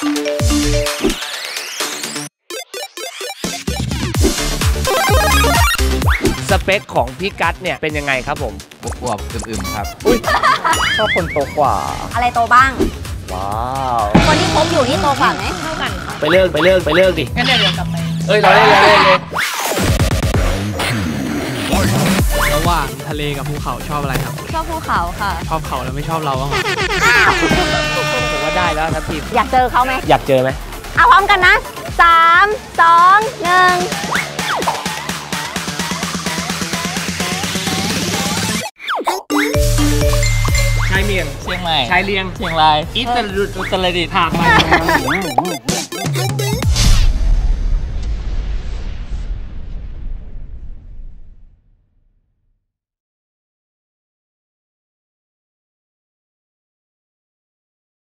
สเปคของพี่กัตเนี่ยเป็นยังไงครับผมอวบๆอึมๆครับ อุ้ยชอบคนโตกว่า อะไรโตบ้าง ว้าว คนที่คบอยู่นี่โตกว่าไหมเท่ากันค่ะไปเลิกไปเลิกไปเลิกดิงั้นเดี๋ยวกลับไปเอ้ยเราเล่เลยระหว่างทะเลกับภูเขาชอบอะไรครับ ชอบภูเขาค่ะ ชอบเขาแล้วไม่ชอบเราบ้างไหม ครับทีมอยากเจอเขาไหมอยากเจอไหมเอาพร้อมกันนะสามสองหนึ่งชายเมียงเชียงใหม่ชายเลียงเชียงรายอิตาลีอุตรดิตถ์ถามมา